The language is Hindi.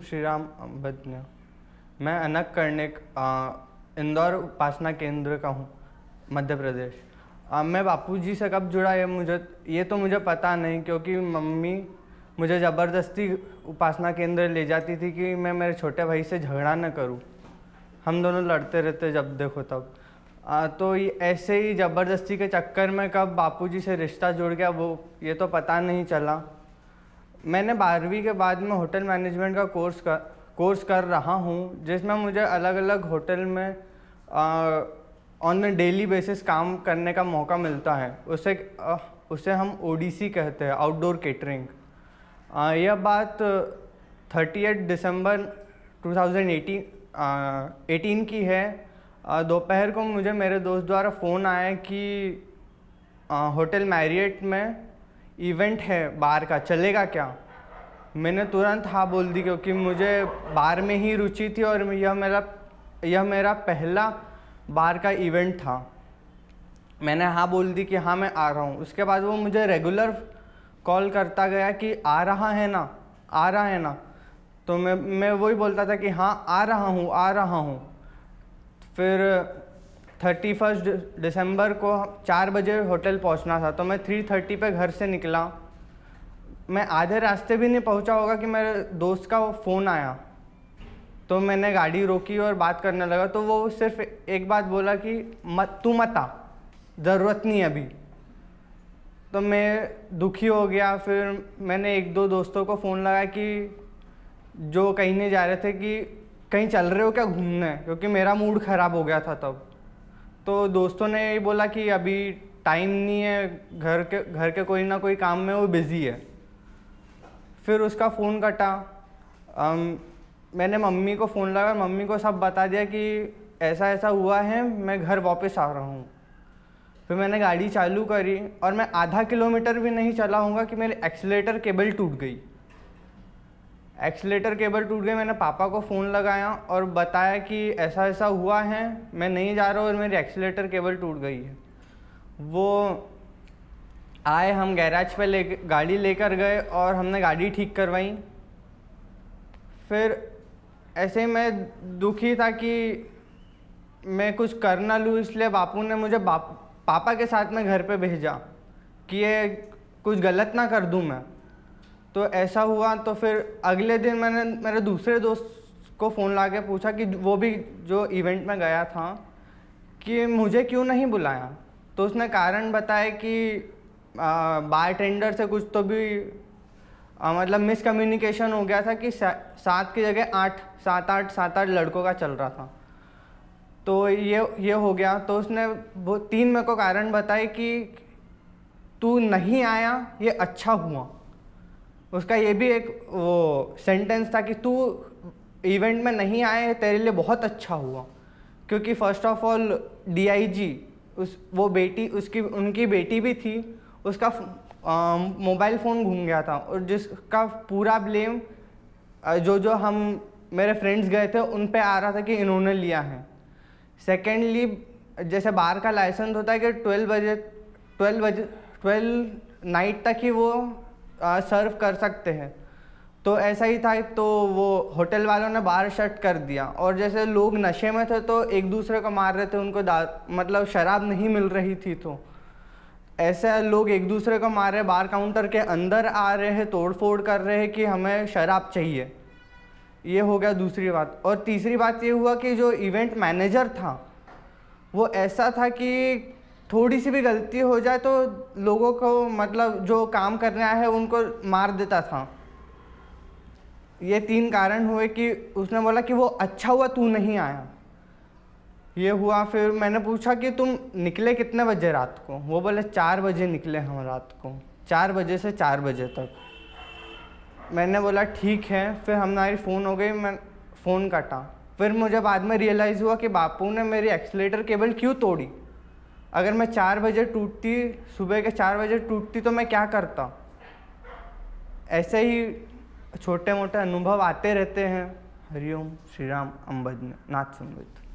श्री राम अम्बज्ञ मैं अनक कर्णिक इंदौर उपासना केंद्र का हूँ मध्य प्रदेश। आ, मैं बापूजी से कब जुड़ा ये मुझे ये तो मुझे पता नहीं क्योंकि मम्मी मुझे ज़बरदस्ती उपासना केंद्र ले जाती थी कि मैं मेरे छोटे भाई से झगड़ा न करूँ। हम दोनों लड़ते रहते जब देखो तब। आ, तो ऐसे ही ज़बरदस्ती के चक्कर में कब बापूजी से रिश्ता जुड़ गया वो ये तो पता नहीं चला। मैंने बारहवीं के बाद में होटल मैनेजमेंट का कोर्स कर कोर्स कर रहा हूँ जिसमें मुझे अलग अलग होटल में ऑन अ डेली बेसिस काम करने का मौका मिलता है। उसे आ, उसे हम ओडीसी कहते हैं आउटडोर केटरिंग यह बात थर्टी एट दिसंबर 2018 एटीन की है। दोपहर को मुझे मेरे दोस्त द्वारा फ़ोन आया कि होटल मैरियट में इवेंट है बार का, चलेगा क्या? मैंने तुरंत हाँ बोल दी क्योंकि मुझे बार में ही रुचि थी और यह मेरा यह मेरा पहला बार का इवेंट था। मैंने हाँ बोल दी कि हाँ मैं आ रहा हूँ। उसके बाद वो मुझे रेगुलर कॉल करता गया कि आ रहा है ना, आ रहा है ना। तो मैं मैं वही बोलता था कि हाँ आ रहा हूँ, आ रहा हूँ। फिर थर्टी फ़र्स्ट दिसंबर को चार बजे होटल पहुँचना था तो मैं थ्री थर्टी पर घर से निकला। मैं आधे रास्ते भी नहीं पहुँचा होगा कि मेरे दोस्त का वो फ़ोन आया। तो मैंने गाड़ी रोकी और बात करने लगा तो वो सिर्फ़ एक बात बोला कि मत तू मत आ, ज़रूरत नहीं अभी। तो मैं दुखी हो गया, फिर मैंने एक दो दोस्तों को फ़ोन लगाया कि जो कहीं नहीं जा रहे थे कि कहीं चल रहे हो क्या घूमने? क्योंकि मेरा मूड ख़राब हो गया था तब। तो दोस्तों ने यही बोला कि अभी टाइम नहीं है घर के घर के कोई ना कोई काम में वो बिज़ी है। फिर उसका फ़ोन कटा। आम, मैंने मम्मी को फ़ोन लगा मम्मी को सब बता दिया कि ऐसा ऐसा हुआ है मैं घर वापस आ रहा हूँ। फिर मैंने गाड़ी चालू करी और मैं आधा किलोमीटर भी नहीं चला हूँगा कि मेरे एक्सीटर केबल टूट गई। एक्सलेटर केबल टूट गई, मैंने पापा को फ़ोन लगाया और बताया कि ऐसा ऐसा हुआ है, मैं नहीं जा रहा हूँ और मेरी एक्सलेटर केबल टूट गई है। वो आए, हम गैराज पे ले, गाड़ी लेकर गए और हमने गाड़ी ठीक करवाई। फिर ऐसे ही मैं दुखी था कि मैं कुछ कर ना लूँ, इसलिए बापू ने मुझे बाप, पापा के साथ में घर पे भेजा कि ये कुछ गलत ना कर दूँ मैं। तो ऐसा हुआ तो फिर अगले दिन मैंने मेरे दूसरे दोस्त को फ़ोन ला के पूछा कि वो भी जो इवेंट में गया था कि मुझे क्यों नहीं बुलाया? तो उसने कारण बताया कि बार टेंडर से कुछ तो भी आ, मतलब मिसकम्युनिकेशन हो गया था कि सा, सात की जगह आठ सात आठ सात आठ लड़कों का चल रहा था। तो ये ये हो गया। तो उसने वो तीन मेरे को कारण बताए कि तू नहीं आया ये अच्छा हुआ। उसका ये भी एक वो सेंटेंस था कि तू इवेंट में नहीं आए, तेरे लिए बहुत अच्छा हुआ। क्योंकि फ़र्स्ट ऑफ़ ऑल डीआईजी उस, वो बेटी, उसकी, उनकी बेटी भी थी, उसका मोबाइल फ़ोन घूम गया था और जिसका पूरा ब्लेम जो जो हम मेरे फ्रेंड्स गए थे, उन पे आ रहा था कि इन्होंने लिया है। सेकेंडली जैसे बार का लाइसेंस होता है कि ट्वेल्व बजे ट्वेल्व बजे ट्वेल्व नाइट तक ही वो सर्व कर सकते हैं। तो ऐसा ही था तो वो होटल वालों ने बाहर शट कर दिया। और जैसे लोग नशे में थे तो एक दूसरे को मार रहे थे, उनको मतलब शराब नहीं मिल रही थी तो। ऐसे लोग एक दूसरे को मार रहे बार काउंटर के अंदर आ रहे हैं तोड़ फोड़ कर रहे हैं कि हमें शराब चाहिए। ये हो गया दूसरी बात। और तीसरी बात ये हुआ कि जो इवेंट मैनेजर था, वो ऐसा था कि थोड़ी सी भी गलती हो जाए तो लोगों को मतलब जो काम करने आए हैं उनको मार देता था। ये तीन कारण हुए कि उसने बोला कि वो अच्छा हुआ, तू नहीं आया। ये हुआ, फिर मैंने पूछा कि तुम निकले कितने बजे रात को? वो बोले, चार बजे निकले हम रात को। चार बजे से चार बजे तक। मैंने बोला, ठीक है। फिर हमारी फ़ोन हो गई, मैं फ़ोन काटा। फिर मुझे बाद में रियलाइज़ हुआ कि बापू ने मेरी एक्सलेटर केबल क्यों तोड़ी? अगर मैं चार बजे टूटती, सुबह के चार बजे टूटती तो मैं क्या करता? ऐसे ही छोटे मोटे अनुभव आते रहते हैं। हरिओम श्री राम अम्बज नाथ संगीत।